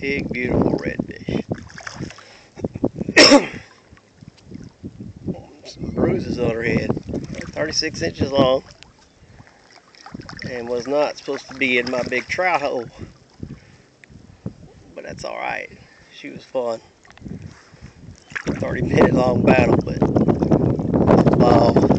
Big, beautiful redfish. Some bruises on her head. 36 inches long. And was not supposed to be in my big trout hole. But that's alright. She was fun. 30 minute long battle, but ball.